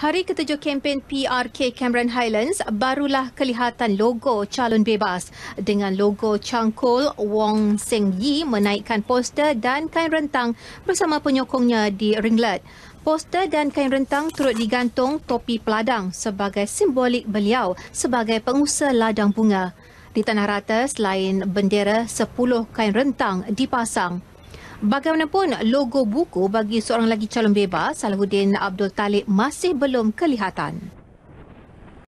Hari ketujuh kempen PRK Cameron Highlands barulah kelihatan logo calon bebas. Dengan logo cangkul, Wong Seng Yi menaikkan poster dan kain rentang bersama penyokongnya di ringlet. Poster dan kain rentang turut digantung topi peladang sebagai simbolik beliau sebagai pengusaha ladang bunga. Di Tanah Rata, selain bendera, 10 kain rentang dipasang. Bagaimanapun, logo buku bagi seorang lagi calon bebas, Salahuddin Abdul Talib masih belum kelihatan.